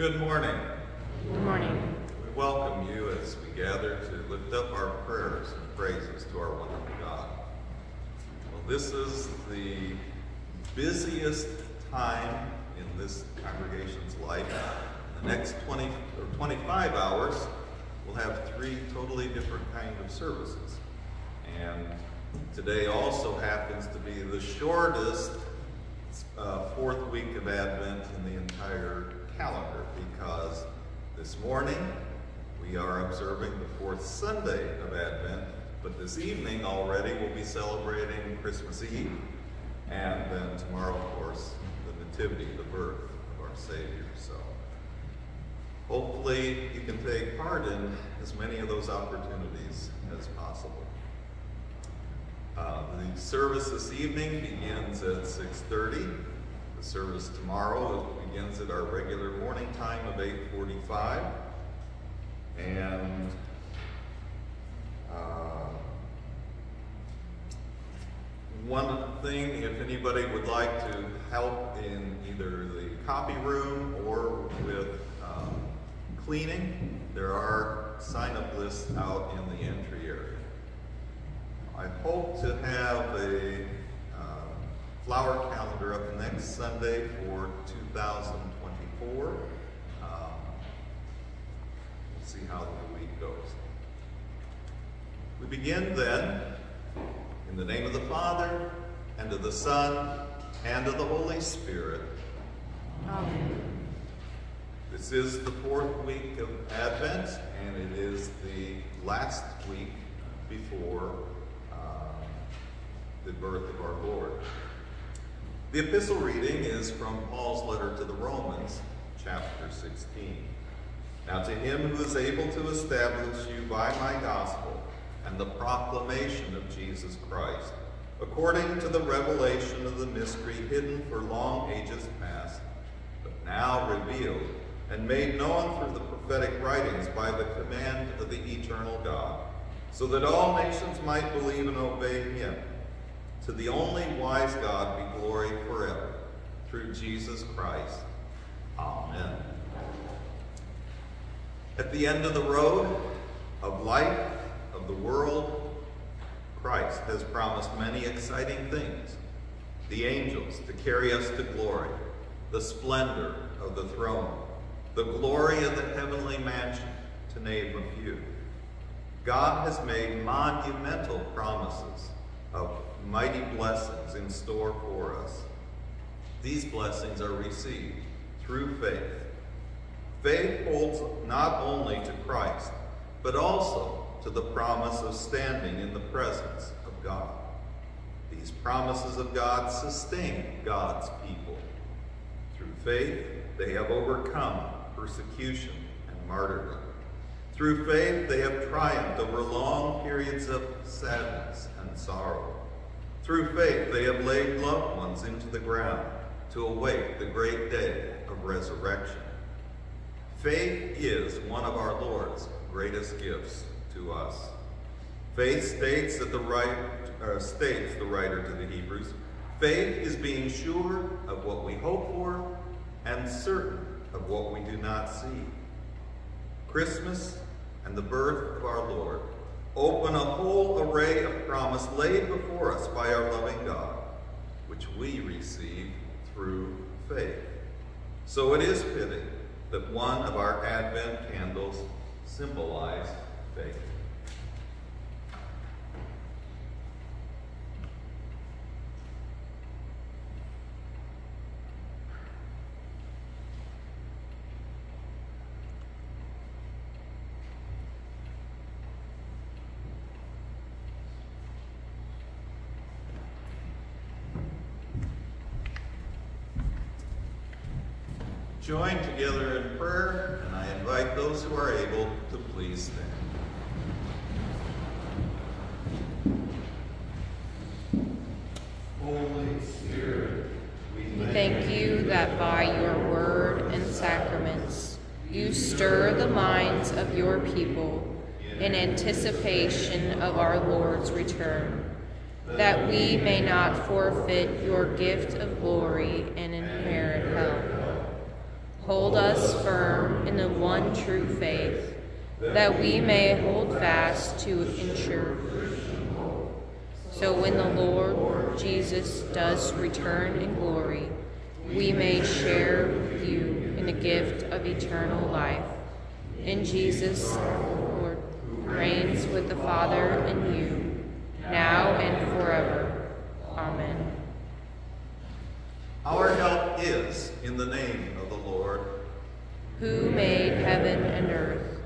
Good morning. Good morning. We welcome you as we gather to lift up our prayers and praises to our wonderful God. Well, this is the busiest time in this congregation's life. In the next 20 or 25 hours, we'll have three totally different kind of services. And today also happens to be the shortest uh, fourth week of Advent in the entire calendar because this morning we are observing the fourth Sunday of Advent, but this evening already we'll be celebrating Christmas Eve. And then tomorrow, of course, the Nativity, the birth of our Savior. So hopefully you can take part in as many of those opportunities as possible. Uh, the service this evening begins at 6.30. The service tomorrow begins at our regular morning time of 8.45. And uh, one thing, if anybody would like to help in either the copy room or with um, cleaning, there are sign-up lists out in the entry area. I hope to have a flower calendar up next Sunday for 2024. Um, we'll see how the week goes. We begin then in the name of the Father, and of the Son, and of the Holy Spirit. Amen. This is the fourth week of Advent, and it is the last week before uh, the birth of our Lord. The epistle reading is from Paul's letter to the Romans, chapter 16. Now to him who is able to establish you by my gospel and the proclamation of Jesus Christ, according to the revelation of the mystery hidden for long ages past, but now revealed and made known through the prophetic writings by the command of the eternal God, so that all nations might believe and obey him to the only wise God be glory forever, through Jesus Christ. Amen. At the end of the road of life, of the world, Christ has promised many exciting things. The angels to carry us to glory, the splendor of the throne, the glory of the heavenly mansion, to name a few. God has made monumental promises of mighty blessings in store for us. These blessings are received through faith. Faith holds not only to Christ, but also to the promise of standing in the presence of God. These promises of God sustain God's people. Through faith, they have overcome persecution and martyrdom. Through faith, they have triumphed over long periods of sadness and sorrow. Through faith, they have laid loved ones into the ground to await the great day of resurrection. Faith is one of our Lord's greatest gifts to us. Faith states that the right uh, states the writer to the Hebrews, faith is being sure of what we hope for and certain of what we do not see. Christmas and the birth of our Lord open a whole array of promise laid before us by our loving God, which we receive through faith. So it is fitting that one of our Advent candles symbolize faith. Join together in prayer, and I invite those who are able to please stand. Holy Spirit, we thank you that by your word and sacraments you stir the minds of your people in anticipation of our Lord's return, that we may not forfeit your gift of glory and inherit hell. Hold us firm in the one true faith, that we may hold fast to ensure. So when the Lord Jesus does return in glory, we may share with you in the gift of eternal life. In Jesus, Lord, reigns with the Father and you, now and forever. Amen. Our help is in the name of. Who made heaven and earth.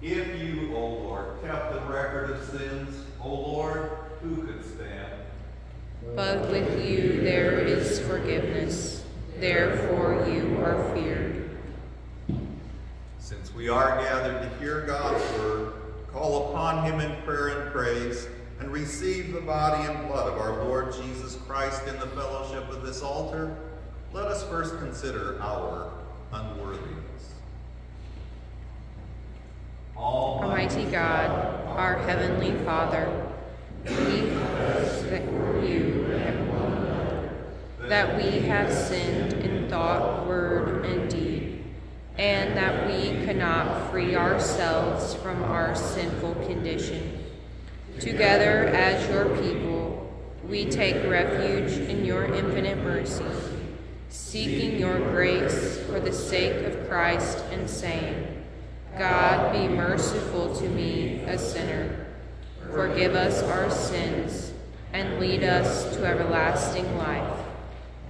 If you, O Lord, kept the record of sins, O Lord, who could stand? But with you there is forgiveness, therefore you are feared. Since we are gathered to hear God's word, call upon him in prayer and praise, and receive the body and blood of our Lord Jesus Christ in the fellowship of this altar, let us first consider our unworthiness. Almighty God, our heavenly Father, we thank you that we have sinned in thought, word, and deed, and that we cannot free ourselves from our sinful condition. Together as your people, we take refuge in your infinite mercy, seeking your grace for the sake of Christ and saying, God, be merciful to me, a sinner. Forgive us our sins and lead us to everlasting life.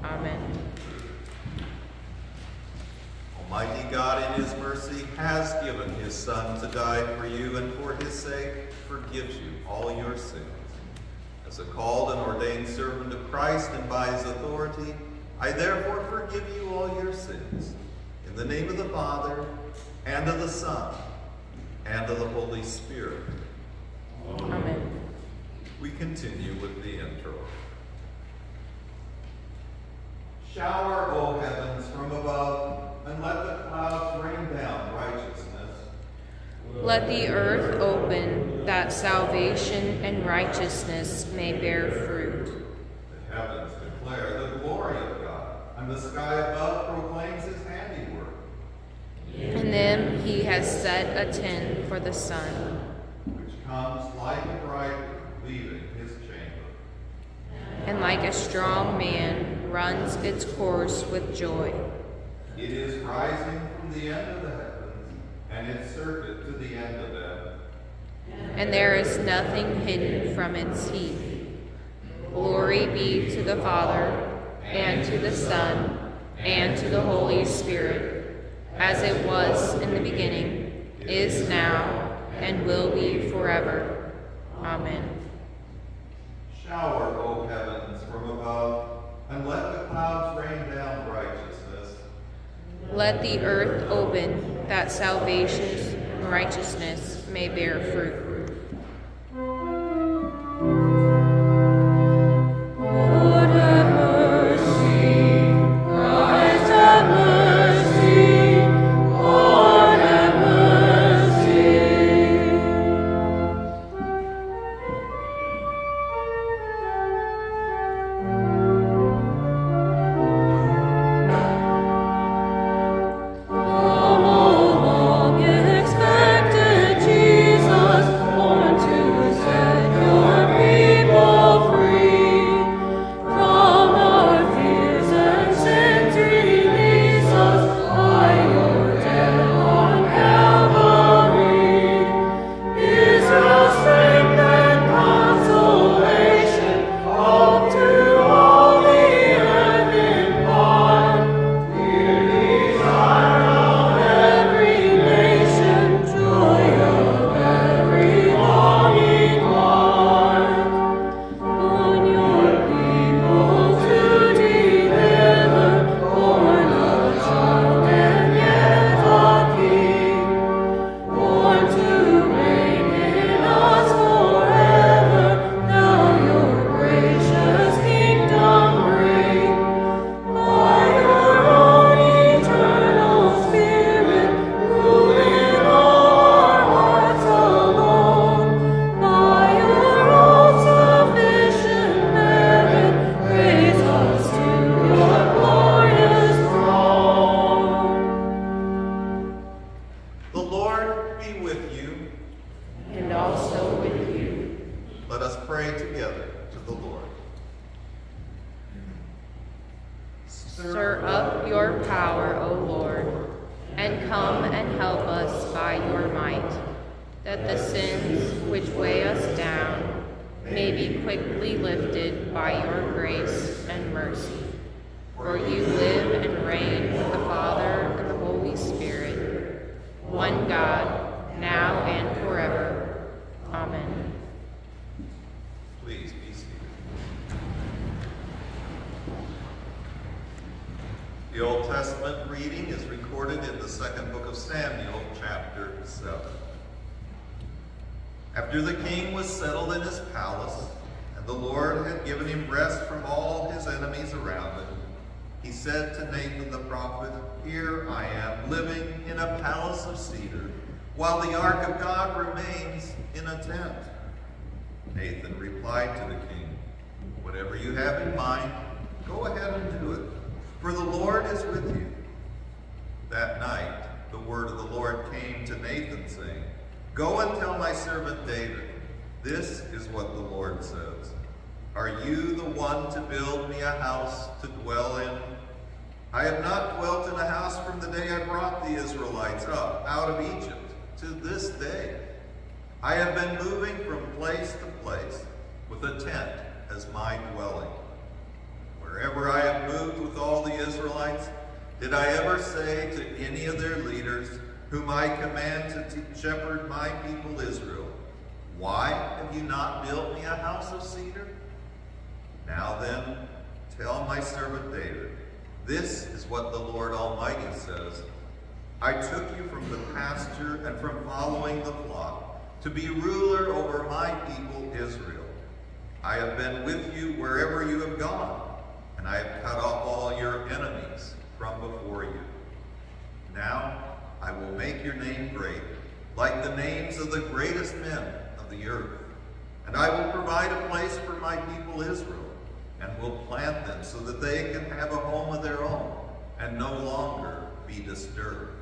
Amen. Almighty God, in his mercy, has given his Son to die for you, and for his sake forgives you all your sins. As a called and ordained servant of Christ and by his authority, I therefore forgive you all your sins. In the name of the Father, and of the Son, and of the Holy Spirit. Amen. We continue with the intro. Shower, O heavens, from above, and let the clouds rain down righteousness. Let the earth open, that salvation and righteousness may bear fruit. The heavens declare the glory of God, and the sky above proclaims his handiwork. In them he has set a tent for the sun, which comes like a bridegroom leaving his chamber. and like a strong man runs its course with joy. It is rising from the end of the heavens, and its circuit to the end of them. and there is nothing hidden from its heat. Glory be to the Father, and to the Son, and to the Holy Spirit, as it was in the beginning, is now, and will be forever. Amen. Shower, O heavens, from above, and let the clouds rain down righteousness. Let the earth open, that salvation and righteousness may bear fruit. Whatever you have in mind, go ahead and do it, for the Lord is with you. That night, the word of the Lord came to Nathan, saying, Go and tell my servant David, this is what the Lord says. Are you the one to build me a house to dwell in? I have not dwelt in a house from the day I brought the Israelites up out of Egypt to this day. I have been moving from place to place with a tent as my dwelling. Wherever I have moved with all the Israelites, did I ever say to any of their leaders, whom I command to shepherd my people Israel, Why have you not built me a house of cedar? Now then, tell my servant David, this is what the Lord Almighty says. I took you from the pasture and from following the flock to be ruler over my people Israel. I have been with you wherever you have gone, and I have cut off all your enemies from before you. Now I will make your name great, like the names of the greatest men of the earth. And I will provide a place for my people Israel, and will plant them so that they can have a home of their own, and no longer be disturbed.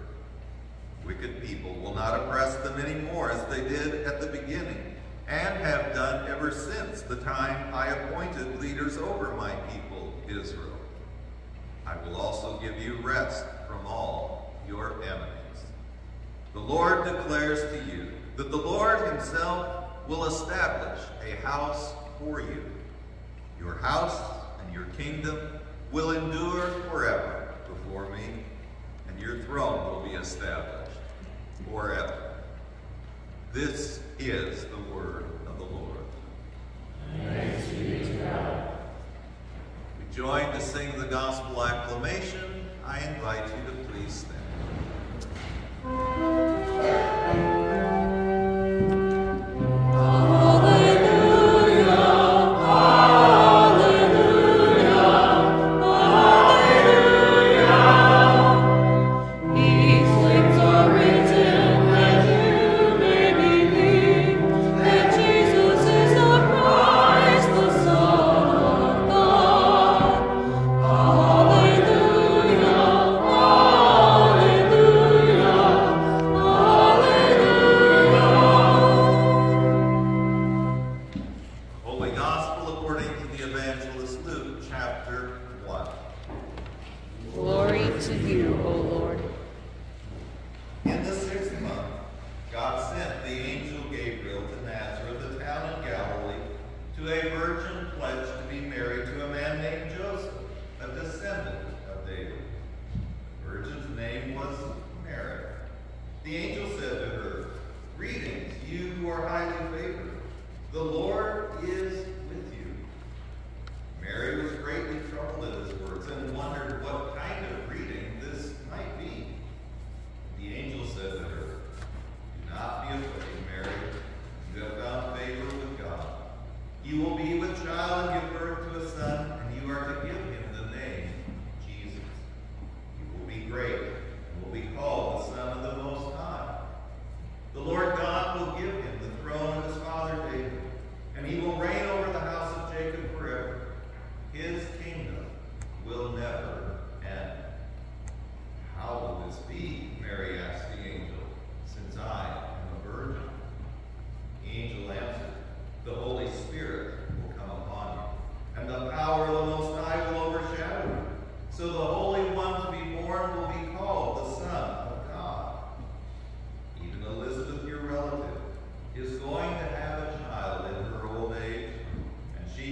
Wicked people will not oppress them anymore as they did at the beginning, and have done ever since the time I appointed leaders over my people Israel. I will also give you rest from all your enemies. The Lord declares to you that the Lord himself will establish a house for you. Your house and your kingdom will endure forever before me, and your throne will be established forever. This is the word of the Lord. Thanks be to God. We join to sing the gospel acclamation. I invite you to please stand. To you, O Lord.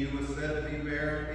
He was said to be barren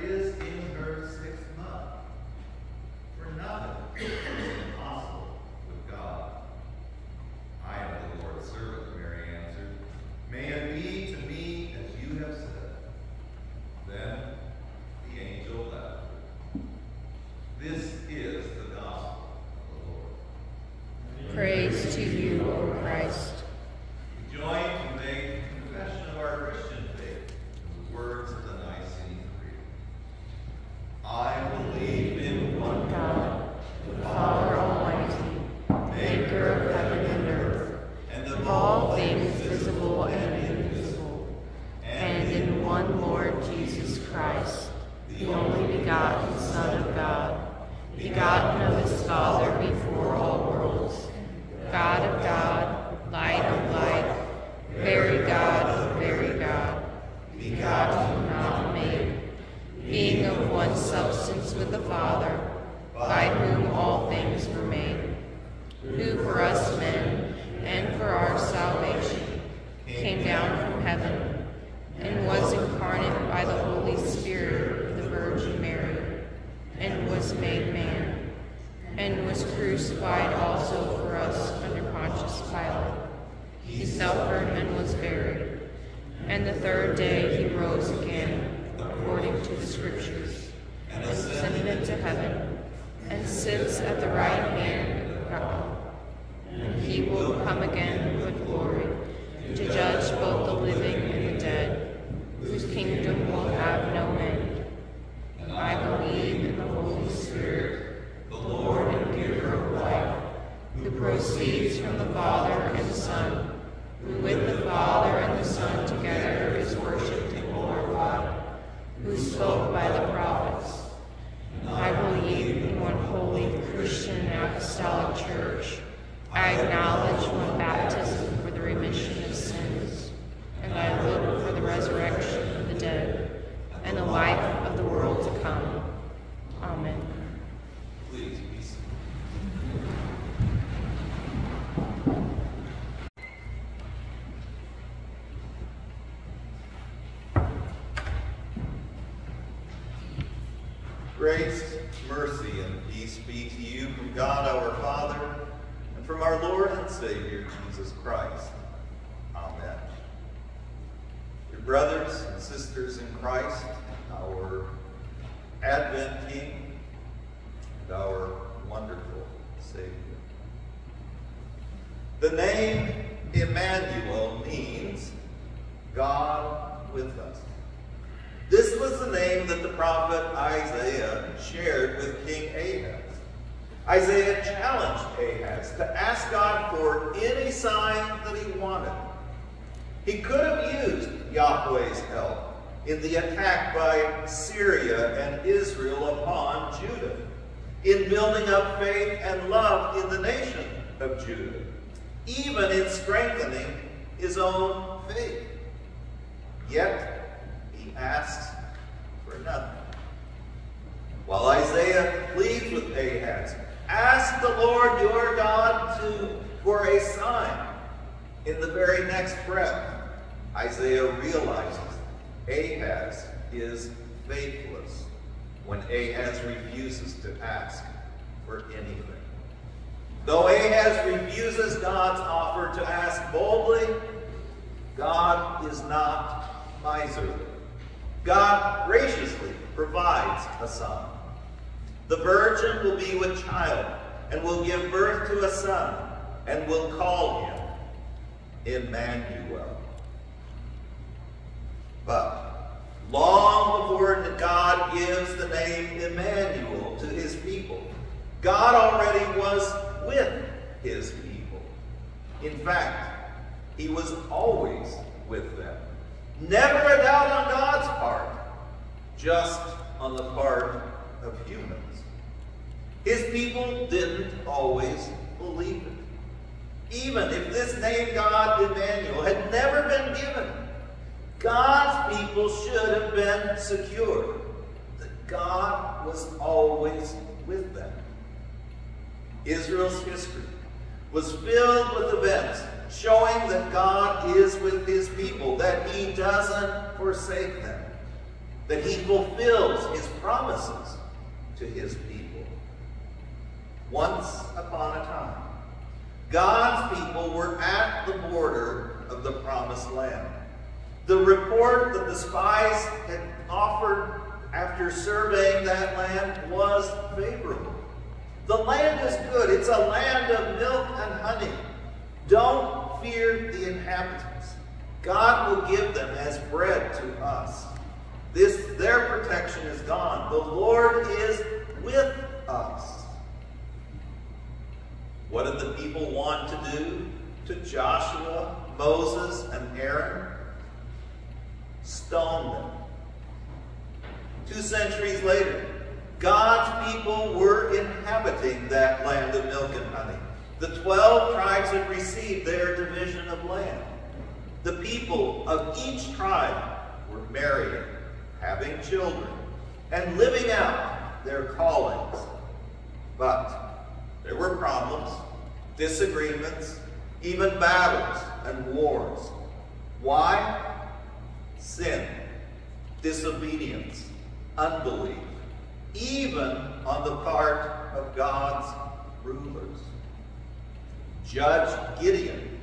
suffered and was buried, and the third day he rose again, according to the Scriptures, and ascended into heaven, and sits at the right hand of God. And he will come again with glory, to judge both the living and the dead, whose kingdom will have no end. And I believe in the Holy Spirit, the Lord and giver of life, who proceeds from the Father and Son, who with the Father and the Son together is worshipped and glorified, who spoke by the prophets. I believe in one holy Christian and apostolic church. I acknowledge one baptism for the remission of sins, and I look for the resurrection of the dead and the life of the world to come. Amen. Please be seated. Grace, mercy, and peace be to you from God our Father and from our Lord and Savior Jesus Christ. Amen. Your brothers and sisters in Christ, our Advent King, and our wonderful Savior. The name Emmanuel means God with us. This was the name that the prophet Isaiah shared with King Ahaz. Isaiah challenged Ahaz to ask God for any sign that he wanted. He could have used Yahweh's help in the attack by Syria and Israel upon Judah, in building up faith and love in the nation of Judah, even in strengthening his own faith. Yet, he asks for nothing. While Isaiah pleads with Ahaz, ask the Lord your God to for a sign. In the very next breath, Isaiah realizes Ahaz is faithless when Ahaz refuses to ask for anything. Though Ahaz refuses God's offer to ask boldly, God is not miserly. God graciously provides a son. The virgin will be with child and will give birth to a son and will call him Emmanuel. But long Emmanuel to his people, God already was with his people. In fact, he was always with them. Never a doubt on God's part, just on the part of humans. His people didn't always believe it. Even if this name God, Emmanuel, had never been given, God's people should have been secure that God was always with them. Israel's history was filled with events showing that God is with his people, that he doesn't forsake them. that he fulfills his promises to his people. Once upon a time, God's people were at the border of the promised land. The report that the spies had offered after surveying that land was favorable. The land is good. It's a land of milk and honey. Don't fear the inhabitants. God will give them as bread to us. This their protection is gone. The Lord is with us. What did the people want to do to Joshua, Moses, and Aaron? Stone them. Two centuries later, God's people were inhabiting that land of milk and honey. The 12 tribes had received their division of land. The people of each tribe were marrying, having children, and living out their callings. But there were problems, disagreements, even battles and wars. Why? Sin, disobedience, unbelief, even on the part of God's rulers. Judge Gideon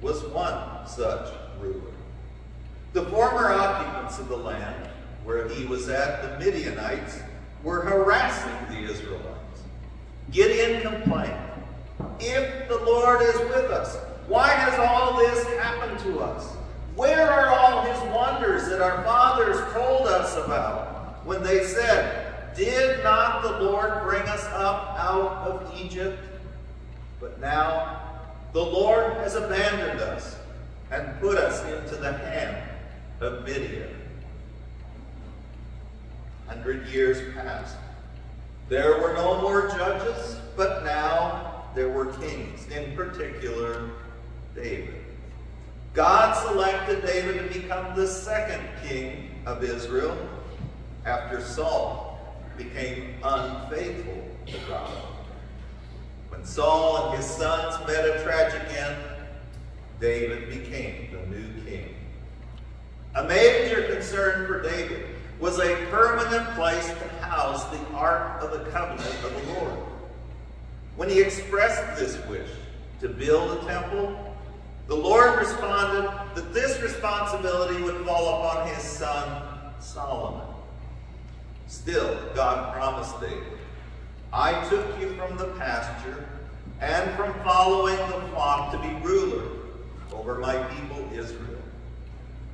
was one such ruler. The former occupants of the land where he was at, the Midianites, were harassing the Israelites. Gideon complained, If the Lord is with us, why has all this happened to us? Where are all his wonders that our fathers told us about when they said, Did not the Lord bring us up out of Egypt? But now the Lord has abandoned us and put us into the hand of Midian. Hundred years passed. There were no more judges, but now there were kings, in particular David. God selected David to become the second king of Israel after Saul became unfaithful to God. When Saul and his sons met a tragic end, David became the new king. A major concern for David was a permanent place to house the Ark of the Covenant of the Lord. When he expressed this wish to build a temple, the Lord responded that this responsibility would fall upon his son Solomon. Still, God promised David, I took you from the pasture and from following the flock to be ruler over my people Israel.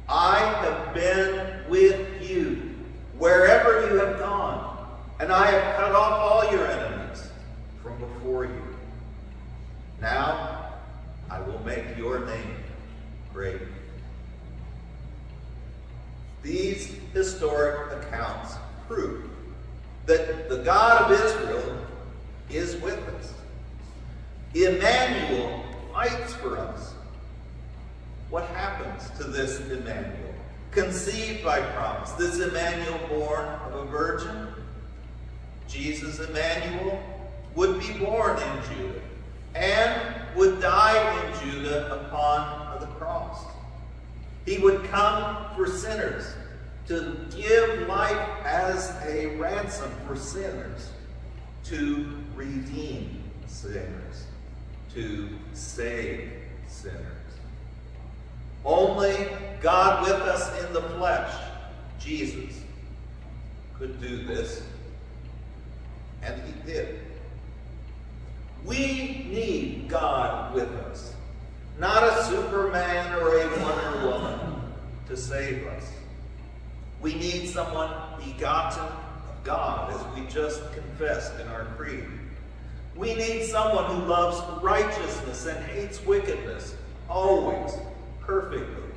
I have been with you wherever you have gone, and I have cut off all your enemies from before you. Now I will make your name great. These historic accounts prove that the God of Israel is with us. Emmanuel fights for us. What happens to this Emmanuel? Conceived by promise, this Emmanuel born of a virgin? Jesus Emmanuel would be born in Judah and would die in Judah upon the cross. He would come for sinners to give life as a ransom for sinners, to redeem sinners, to save sinners. Only God with us in the flesh, Jesus, could do this, and he did. We need God with us, not a Superman or a Wonder Woman to save us. We need someone begotten of God, as we just confessed in our creed. We need someone who loves righteousness and hates wickedness, always, perfectly.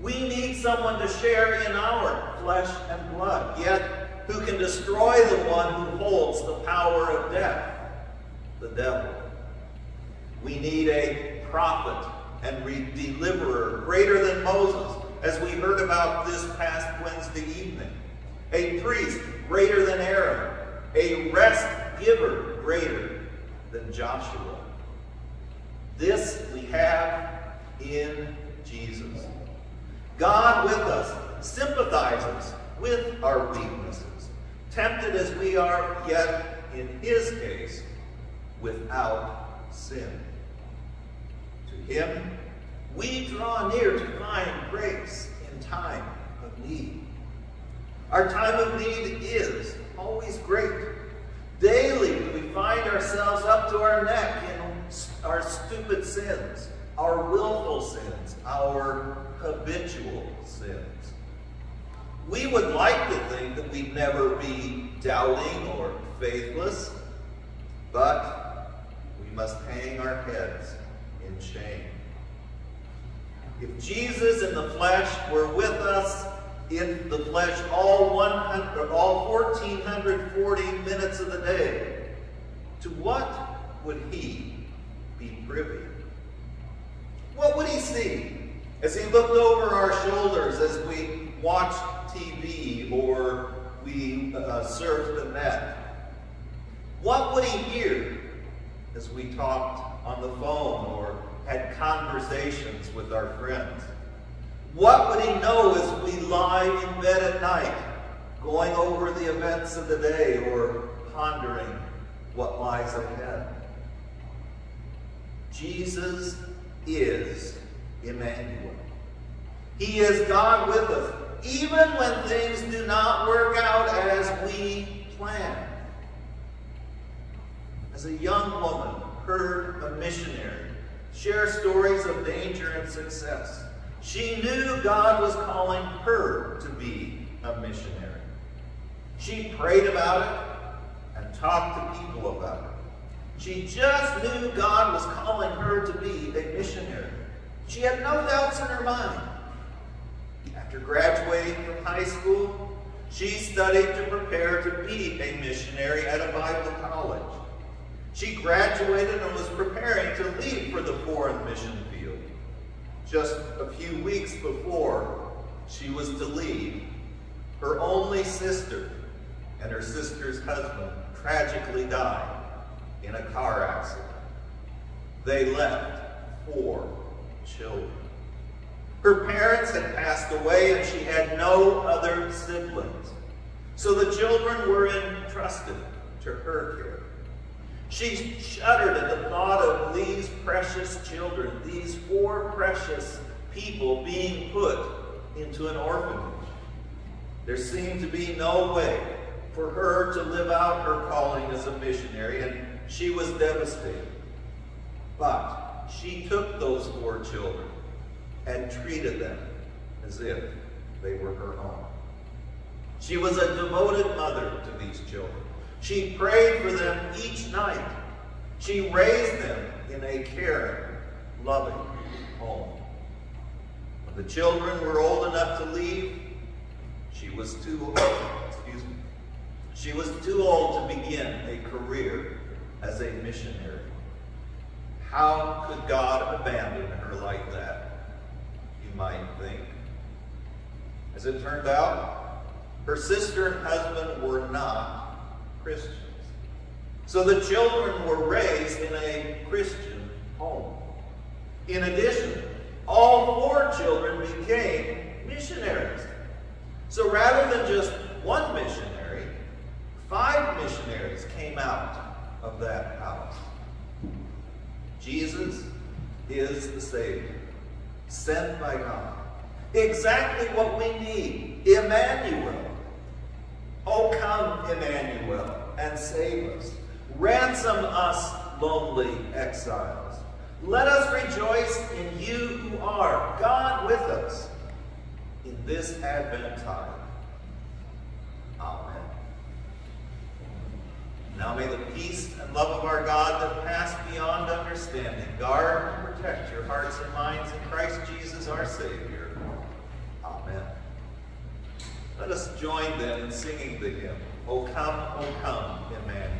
We need someone to share in our flesh and blood, yet who can destroy the one who holds the power of death, the devil. We need a prophet and deliverer greater than Moses, as we heard about this past Wednesday evening. A priest greater than Aaron, a rest giver greater than Joshua. This we have in Jesus. God with us sympathizes with our weaknesses, tempted as we are, yet in his case, without sin. To him, we draw near to find grace in time of need. Our time of need is always great. Daily, we find ourselves up to our neck in our stupid sins, our willful sins, our habitual sins. We would like to think that we'd never be doubting or faithless, but we must hang our heads in shame. If Jesus in the flesh were with us in the flesh all 100, all 1440 minutes of the day, to what would he be privy? What would he see as he looked over our shoulders as we watched TV or we uh, surfed the net? What would he hear as we talked on the phone or had conversations with our friends? What would he know as we lie in bed at night, going over the events of the day or pondering what lies ahead? Jesus is Emmanuel. He is God with us, even when things do not work out as we plan. As a young woman heard a missionary share stories of danger and success, she knew God was calling her to be a missionary. She prayed about it and talked to people about it. She just knew God was calling her to be a missionary. She had no doubts in her mind. After graduating from high school, she studied to prepare to be a missionary at a Bible college. She graduated and was preparing to leave for the foreign mission field. Just a few weeks before she was to leave, her only sister and her sister's husband tragically died in a car accident. They left four children. Her parents had passed away and she had no other siblings. So the children were entrusted to her care. She shuddered at the thought of these precious children, these four precious people being put into an orphanage. There seemed to be no way for her to live out her calling as a missionary, and she was devastated. But she took those four children and treated them as if they were her own. She was a devoted mother to these children. She prayed for them each night. She raised them in a caring, loving home. When the children were old enough to leave, she was too old, excuse me, she was too old to begin a career as a missionary. How could God abandon her like that? You might think. As it turned out, her sister and husband were not Christians. So the children were raised in a Christian home. In addition, all four children became missionaries. So rather than just one missionary, five missionaries came out of that house. Jesus is the Savior, sent by God. Exactly what we need. Emmanuel. Oh, come, Emmanuel, and save us. Ransom us, lonely exiles. Let us rejoice in you who are God with us in this Advent time. Amen. Now may the peace and love of our God that pass beyond understanding guard and protect your hearts and minds in Christ Jesus our Savior. Amen. Let us join them in singing the hymn, O come, O come, Emmanuel.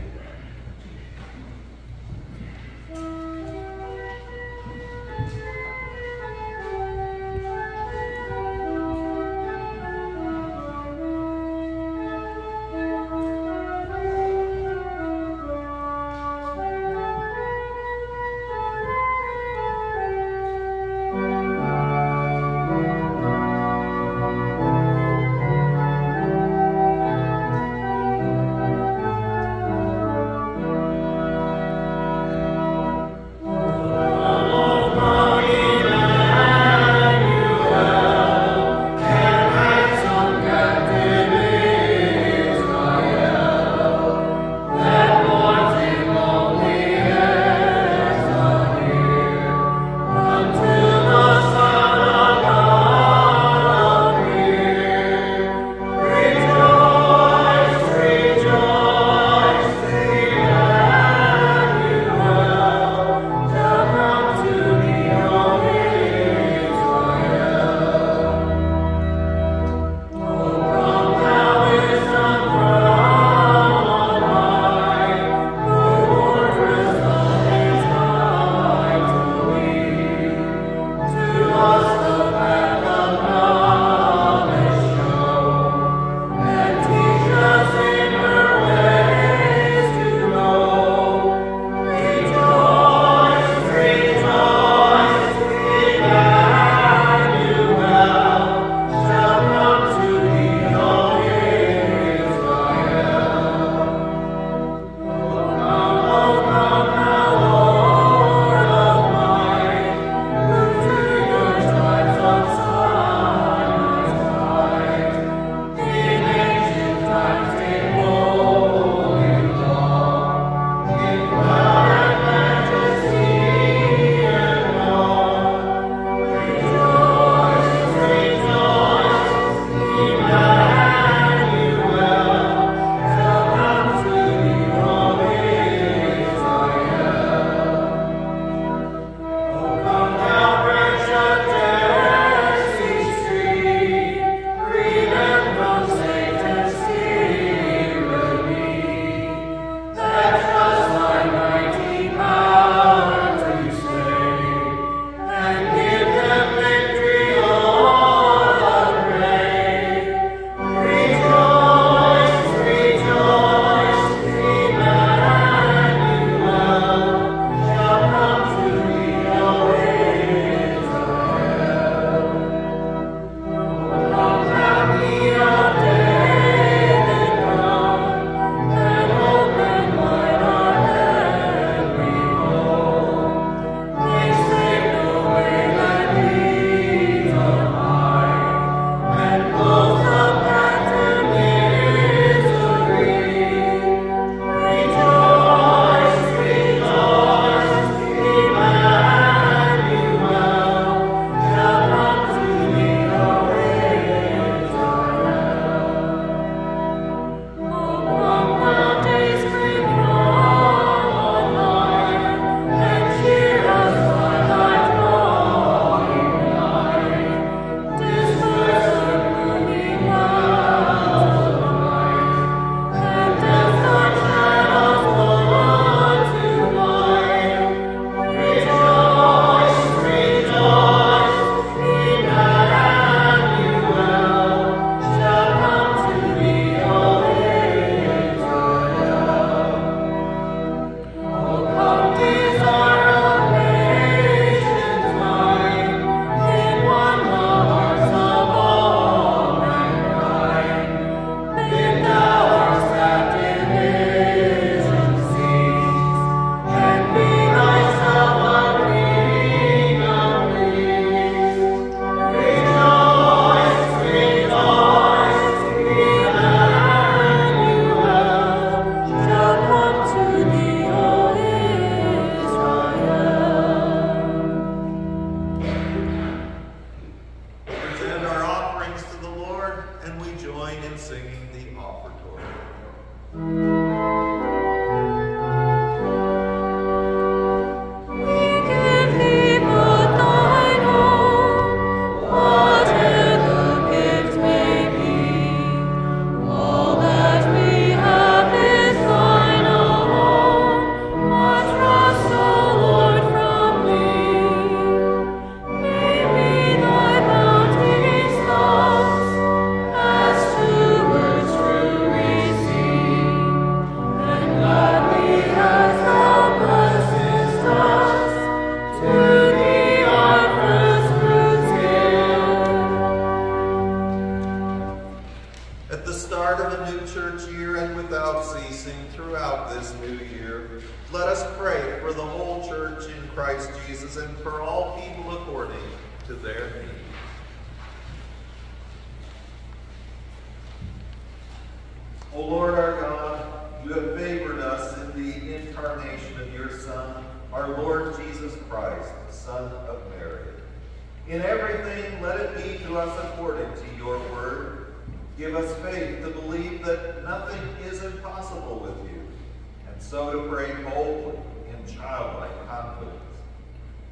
Pray boldly in childlike confidence.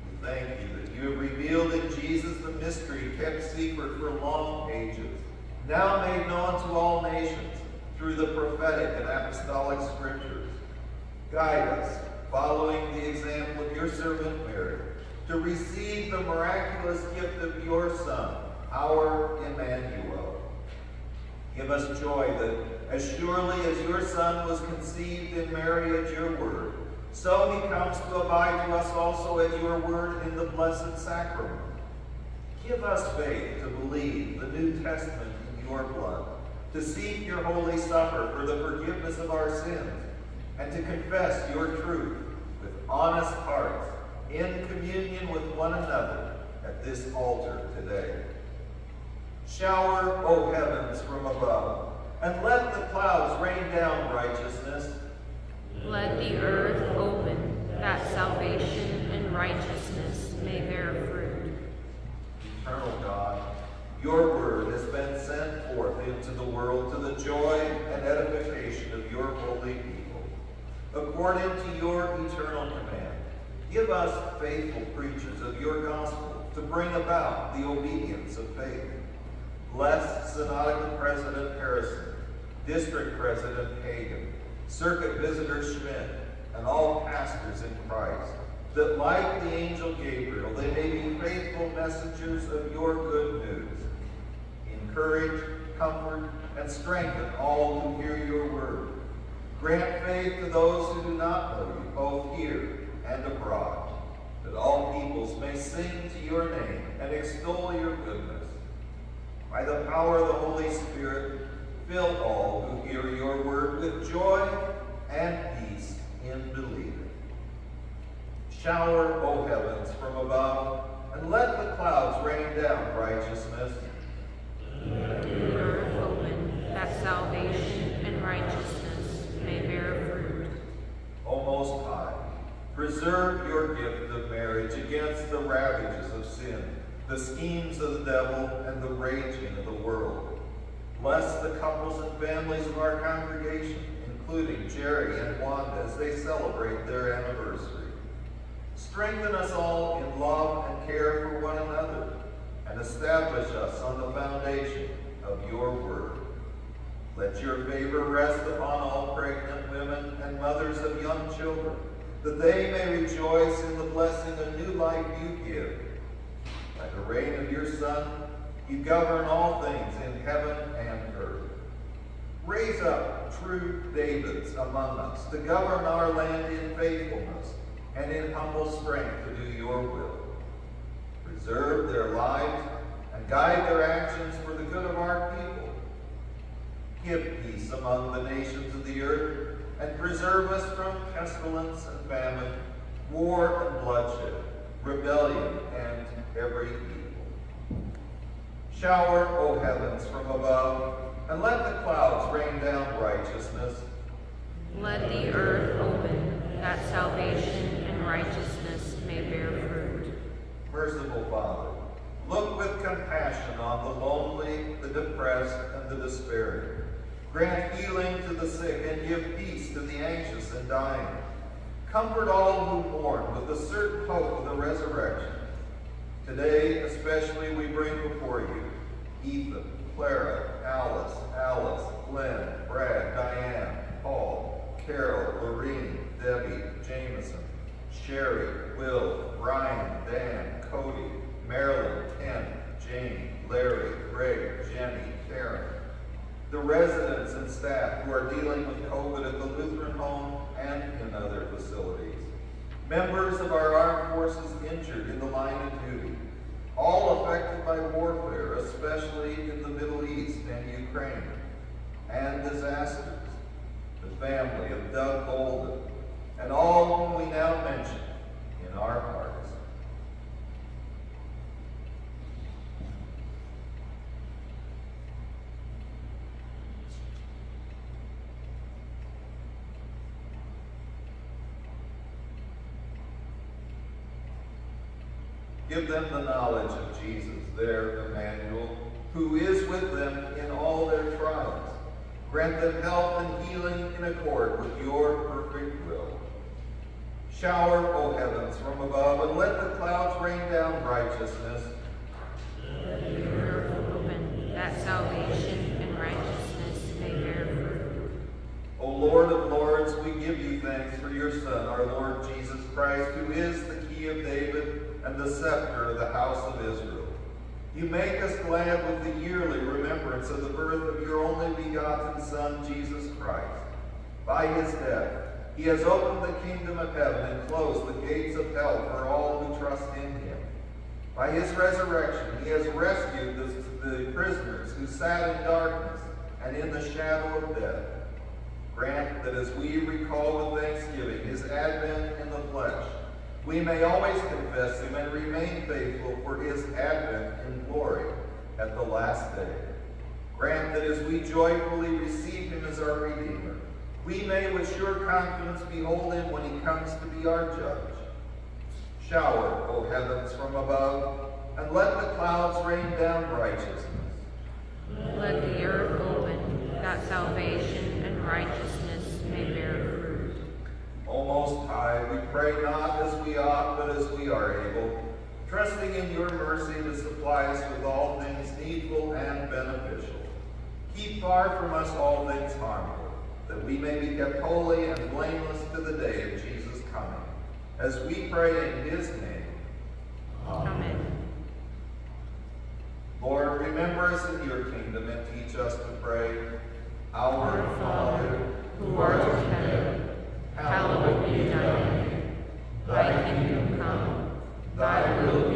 We thank you that you have revealed in Jesus the mystery kept secret for long ages, now made known to all nations through the prophetic and apostolic scriptures. Guide us, following the example of your servant Mary, to receive the miraculous gift of your Son, our Emmanuel. Give us joy that as surely as your Son was conceived in Mary at your word, so he comes to abide to us also at your word in the blessed sacrament. Give us faith to believe the New Testament in your blood, to seek your holy supper for the forgiveness of our sins, and to confess your truth with honest hearts in communion with one another at this altar today. Shower, O heavens, from above, and let the clouds rain down righteousness. Let the earth open, that salvation and righteousness may bear fruit. Eternal God, your word has been sent forth into the world to the joy and edification of your holy people. According to your eternal command, give us faithful preachers of your gospel to bring about the obedience of faith. Bless Synodical President Harrison, District President Hagan, Circuit Visitor Schmidt, and all pastors in Christ, that like the angel Gabriel, they may be faithful messengers of your good news. Encourage, comfort, and strengthen all who hear your word. Grant faith to those who do not know you, both here and abroad, that all peoples may sing to your name and extol your goodness. By the power of the Holy Spirit, fill all who hear your word with joy and peace in believing. Shower, O heavens, from above, and let the clouds rain down righteousness. Let the earth open, that salvation and righteousness may bear fruit. O Most High, preserve your gift of marriage against the ravages of sin, the schemes of the devil, and the raging of the world. Bless the couples and families of our congregation, including Jerry and Wanda, as they celebrate their anniversary. Strengthen us all in love and care for one another, and establish us on the foundation of your word. Let your favor rest upon all pregnant women and mothers of young children, that they may rejoice in the blessing of new life you give. By the reign of your Son, you govern all things in heaven and earth. Raise up true Davids among us to govern our land in faithfulness and in humble strength to do your will. Preserve their lives and guide their actions for the good of our people. Give peace among the nations of the earth and preserve us from pestilence and famine, war and bloodshed, rebellion and every evil. Shower, O heavens, from above, and let the clouds rain down righteousness. Let the earth open, that salvation and righteousness may bear fruit. Merciful Father, look with compassion on the lonely, the depressed, and the despairing. Grant healing to the sick and give peace to the anxious and dying. Comfort all who mourn with the certain hope of the resurrection. Today, especially, we bring before you Ethan, Clara, Alice, Alice, Glenn, Brad, Diane, Paul, Carol, Lorene, Debbie, Jameson, Sherry, Will, Brian, Dan, Cody, Marilyn, Ken, Jane, Larry, Greg, Jenny, Karen, the residents and staff who are dealing with COVID at the Lutheran home and in other facilities, members of our armed forces injured in the line of duty, all affected by warfare, especially in the Middle East and Ukraine, and disasters, the family of Doug Golden, and all whom we now mention in our hearts. Give them the knowledge of Jesus, their Emmanuel, who is with them in all their trials. Grant them health and healing in accord with your perfect will. Shower, O heavens, from above, and let the clouds rain down righteousness. Let the earth open, that salvation and righteousness may bear fruit. O Lord of lords, we give you thanks for your Son, our Lord Jesus Christ, who is the key of David and the scepter of the house of Israel. You make us glad with the yearly remembrance of the birth of your only begotten Son, Jesus Christ. By his death, he has opened the kingdom of heaven and closed the gates of hell for all who trust in him. By his resurrection, he has rescued the, the prisoners who sat in darkness and in the shadow of death. Grant that as we recall with thanksgiving his advent in the flesh, we may always confess him and remain faithful for his advent in glory at the last day. Grant that as we joyfully receive him as our Redeemer, we may with sure confidence behold him when he comes to be our judge. Shower, O heavens, from above, and let the clouds rain down righteousness. Let the earth open, that salvation and righteousness. O Most High, we pray not as we ought, but as we are able, trusting in your mercy to supply us with all things needful and beneficial. Keep far from us all things harmful, that we may be kept holy and blameless to the day of Jesus' coming. As we pray in his name, Amen. Lord, remember us in your kingdom and teach us to pray. Our Father, who art in heaven, hallowed be thy name. Thy kingdom come, thy will